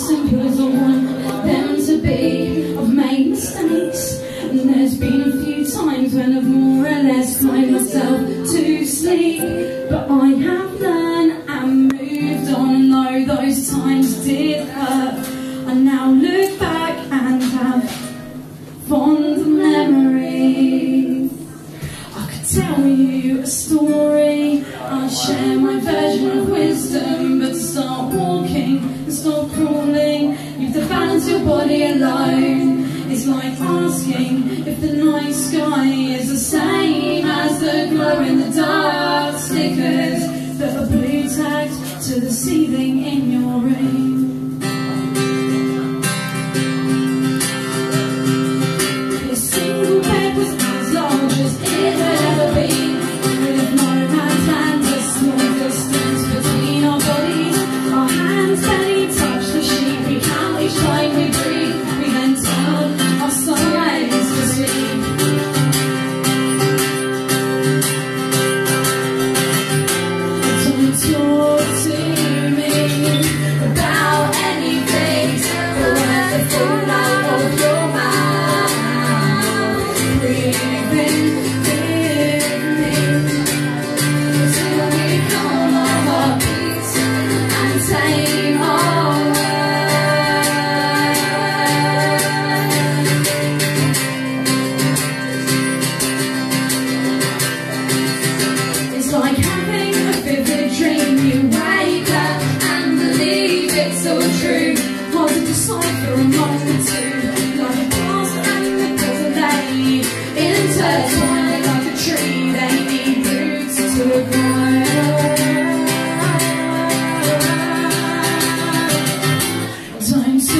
simple as I want them to be. I've made mistakes, and there's been a few times when I've more or less cried myself to sleep. But I have learned and moved on, though those times did hurt. I now look back and have body alone. is like asking if the night sky is the same as the glow in the dark stickers that are Blu-Tacked to the ceiling in your room.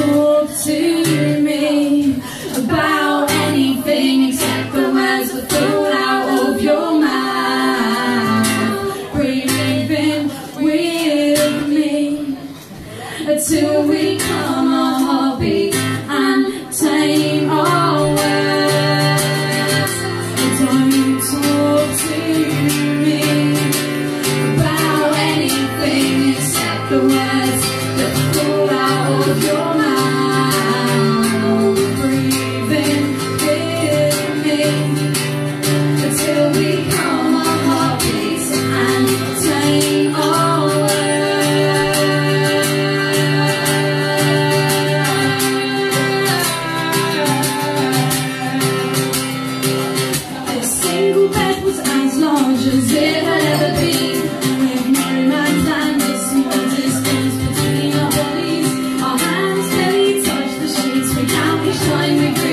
Talk to me about anything except the words that fall out of your mouth. Breathing in with me until we shine the